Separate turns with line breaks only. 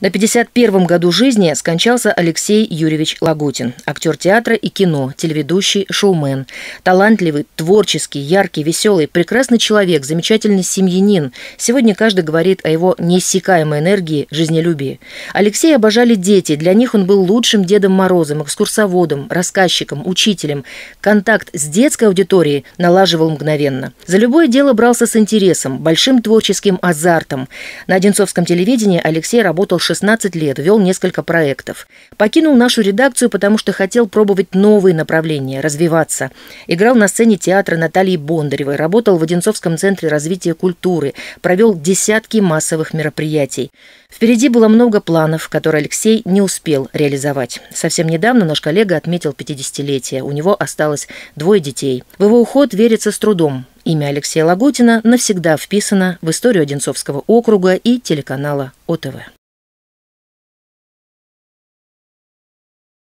На 51-м году жизни скончался Алексей Юрьевич Лагутин, актер театра и кино, телеведущий, шоумен. Талантливый, творческий, яркий, веселый, прекрасный человек, замечательный семьянин. Сегодня каждый говорит о его неиссякаемой энергии, жизнелюбии. Алексея обожали дети, для них он был лучшим Дедом Морозом, экскурсоводом, рассказчиком, учителем. Контакт с детской аудиторией налаживал мгновенно. За любое дело брался с интересом, большим творческим азартом. На Одинцовском телевидении Алексей работал 16 лет, вел несколько проектов. Покинул нашу редакцию, потому что хотел пробовать новые направления, развиваться. Играл на сцене театра Натальи Бондаревой, работал в Одинцовском центре развития культуры, провел десятки массовых мероприятий. Впереди было много планов, которые Алексей не успел реализовать. Совсем недавно наш коллега отметил 50-летие. У него осталось двое детей. В его уход верится с трудом. Имя Алексея Лагутина навсегда вписано в историю Одинцовского округа и телеканала ОТВ.